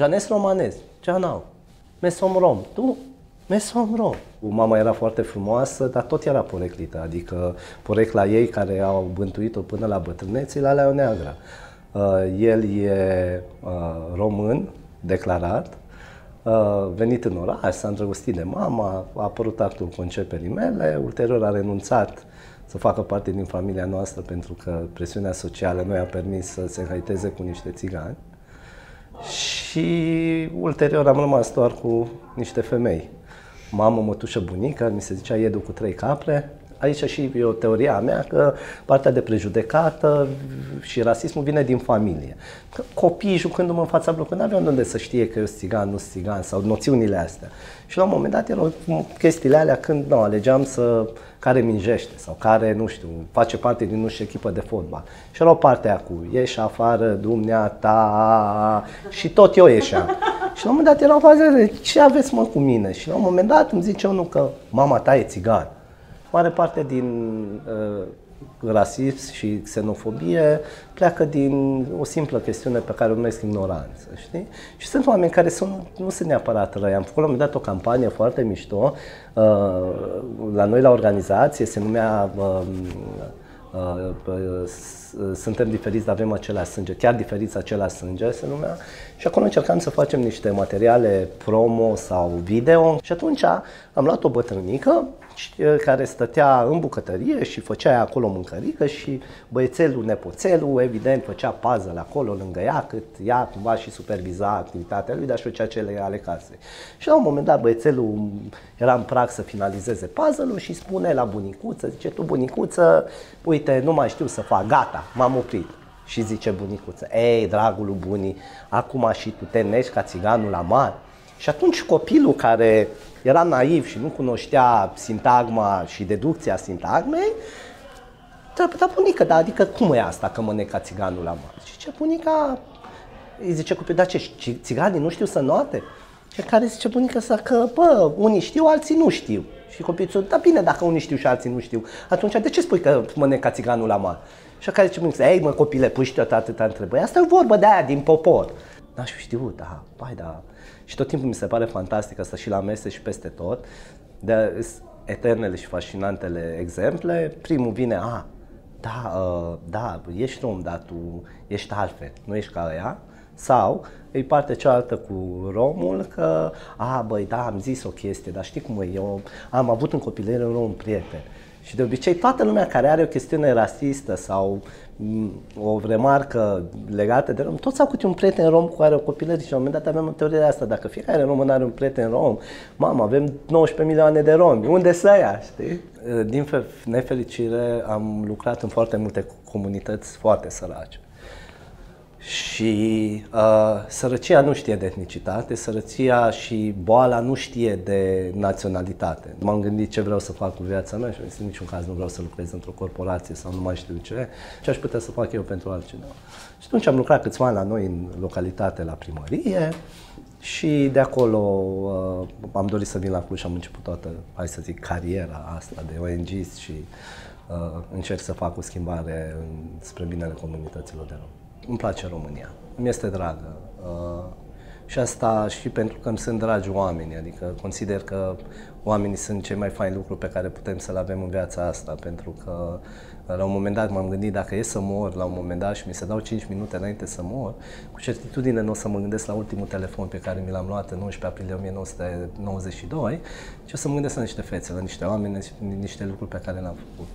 Janes romanez, Janau, mesom rom, tu mesom rom. Mama era foarte frumoasă, dar tot era poreclită, adică porecla ei care au bântuit-o până la bătrânețe, la alea neagră. Uh, el e uh, român, declarat, uh, venit în oraș, s-a îndrăgostit de mama, a apărut actul conceperii mele, ulterior a renunțat să facă parte din familia noastră pentru că presiunea socială nu i-a permis să se înhaiteze cu niște țigani. Și ulterior am rămas doar cu niște femei. Mamă, mătușă, bunică, mi se zicea Edu cu trei capre, aici și e o teorie a mea că partea de prejudecată și rasismul vine din familie. Că copiii jucându-mă în fața blocului nu aveau unde să știe că eu sunt țigan, nu sunt țigan sau noțiunile astea. Și la un moment dat erau chestiile alea când nu, alegeam să care minjește sau care, nu știu, face parte din nu știu echipă de fotbal. Și era o parte cu ieși afară, dumneata, și tot eu ieșeam. Și la un moment dat era o fază de ce aveți mă cu mine? Și la un moment dat îmi zice unul că mama ta e țigan. Mare parte din uh, rasism și xenofobie pleacă din o simplă chestiune pe care o numesc ignoranță, știi? Și sunt oameni care sunt, nu sunt neapărat răi. Am făcut la un moment dat o campanie foarte mișto uh, la noi la organizație, se numea uh, uh, suntem diferiți, dar avem același sânge, chiar diferiți același sânge se numea. Și acolo încercam să facem niște materiale promo sau video. Și atunci am luat o bătrânică care stătea în bucătărie și făcea acolo mâncărică și băiețelul, nepoțelul, evident, făcea puzzle acolo lângă ea, cât ea cumva și superviza activitatea lui, dar și făcea cele ale casei. Și la un moment dat băiețelul era în prag să finalizeze puzzle-ul și spune la bunicuță, zice, tu bunicuță, uite, nu mai știu să fac, gata, m-am oprit. Și zice bunicuță, ei, dragul bunii, acum și tu te nești ca țiganul la mare. Și atunci copilul care era naiv și nu cunoștea sintagma și deducția sintagmei, dar, dar bunica, da, adică cum e asta că mănâncă țiganul la mare? Și ce bunica, îi zice copilul, da ce, țiganii nu știu să noate? Și care zice bunica sa că, bă, unii știu, alții nu știu. Și copilul zice, da bine, dacă unii știu și alții nu știu, atunci de ce spui că mănâncă țiganul la mare? Și care zice bunica, ei mă copile, puși tot atâta întrebări, asta e vorba de aia din popor. N-aș fi știut, da, pai, da, și tot timpul mi se pare fantastic asta și la mese și peste tot. De eternele și fascinantele exemple. Primul vine, a, da, uh, da, ești rom, dar tu ești altfel, nu ești ca ea. Sau e partea cealaltă cu romul că, a, băi, da, am zis o chestie, dar știi cum e, eu am avut în copilărie un rom prieten. Și de obicei toată lumea care are o chestiune rasistă sau o remarcă legată de rom, toți au câte un prieten rom cu care o copilărie și la un moment dat avem o teorie de asta, dacă fiecare român are un prieten rom, mamă, avem 19 milioane de romi, unde să ia, știi? Din nefericire am lucrat în foarte multe comunități foarte sărace. Și uh, sărăcia nu știe de etnicitate, sărăcia și boala nu știe de naționalitate. M-am gândit ce vreau să fac cu viața mea și în niciun caz nu vreau să lucrez într-o corporație sau nu mai știu ce, ce aș putea să fac eu pentru altcineva. Și atunci am lucrat câțiva ani la noi în localitate, la primărie și de acolo uh, am dorit să vin la Cluj și am început toată, hai să zic, cariera asta de ONG și uh, încerc să fac o schimbare spre binele comunităților de români îmi place România, mi este dragă. Uh, și asta și pentru că îmi sunt dragi oameni, adică consider că oamenii sunt cei mai faini lucruri pe care putem să le avem în viața asta, pentru că uh, la un moment dat m-am gândit dacă e să mor la un moment dat și mi se dau 5 minute înainte să mor, cu certitudine nu o să mă gândesc la ultimul telefon pe care mi l-am luat în 11 aprilie 1992, ci o să mă gândesc la niște fețe, la niște oameni, niște lucruri pe care le-am făcut.